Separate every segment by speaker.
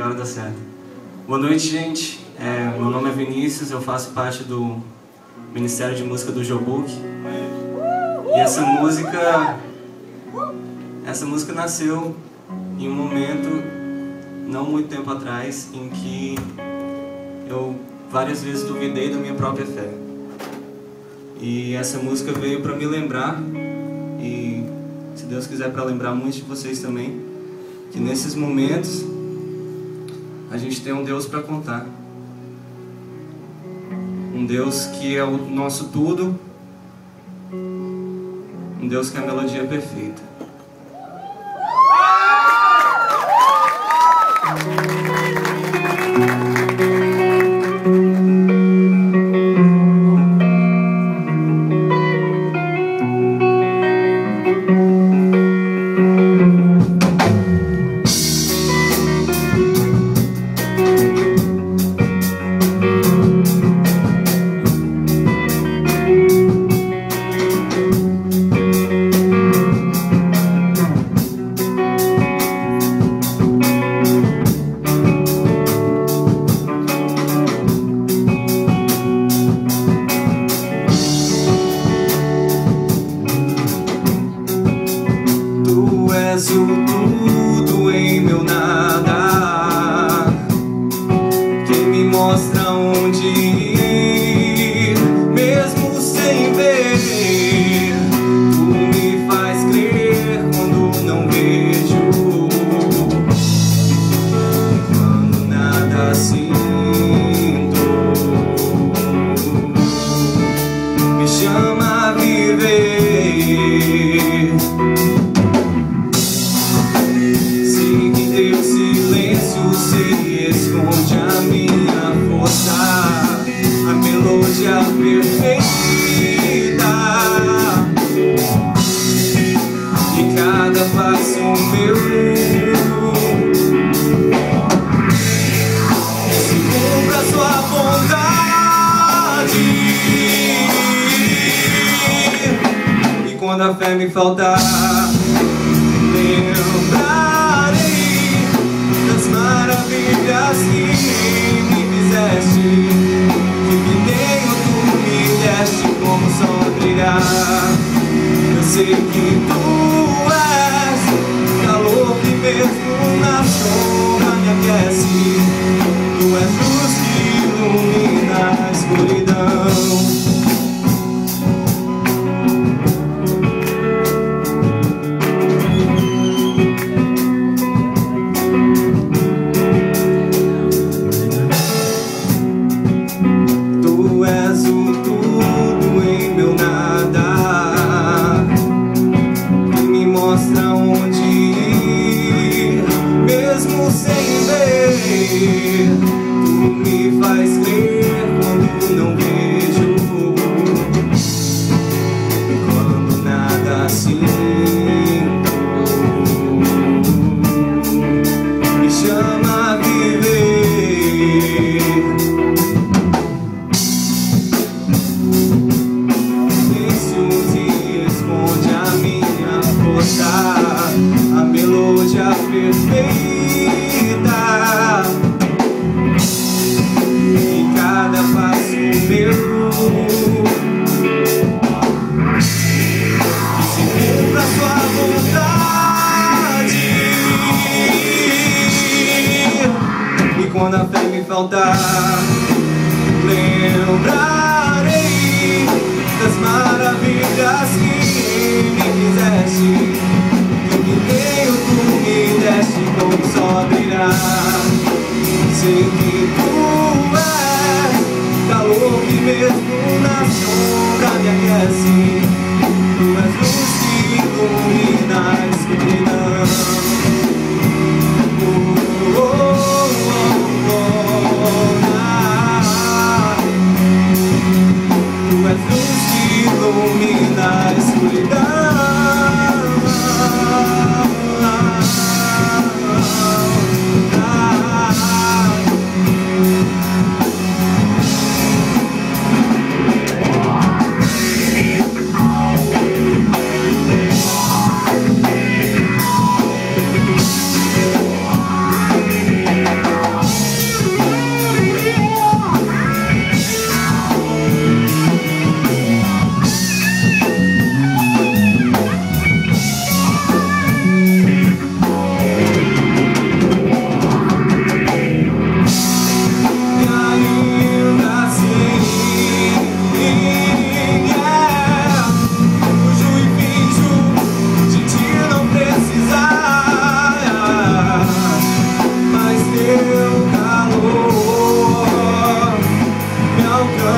Speaker 1: agora dá certo. Boa noite, gente. É, meu nome é Vinícius, eu faço parte do Ministério de Música do Jobook. E essa música, essa música nasceu em um momento não muito tempo atrás em que eu várias vezes duvidei da minha própria fé. E essa música veio para me lembrar e se Deus quiser para lembrar muitos de vocês também que nesses momentos a gente tem um Deus para contar. Um Deus que é o nosso tudo. Um Deus que é a melodia perfeita. Transformas tudo em meu nada. Que me mostra onde ir Mesmo sem ver. Tu me faz crer quando não vejo. Quando nada sinto. Me chama a viver. De perfeita E cada passo meu Se sua bondade. E quando a fé me faltar Lembrarei das maravilhas que sei que tu és calor que mesmo na sombra me aquece. Tu és luz que ilumina a escuridão. sem lei faltar, lembrarei das mais. Minha a escuridão.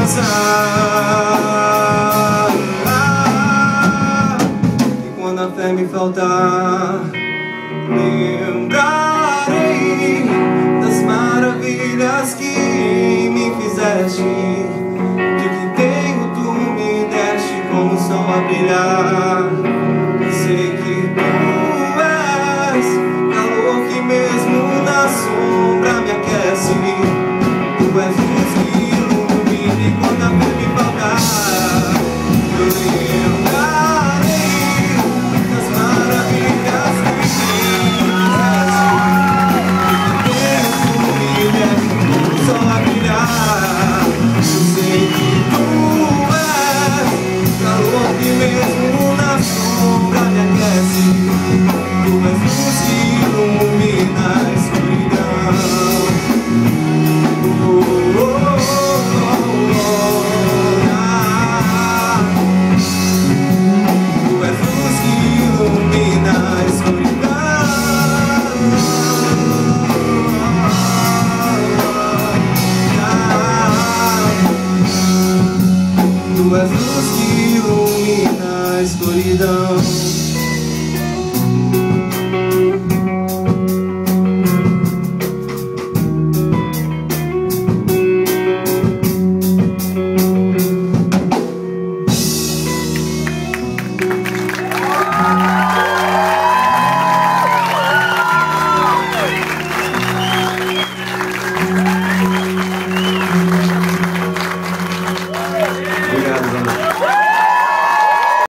Speaker 1: dançar. Ah, ah, ah. E quando a fé me faltar.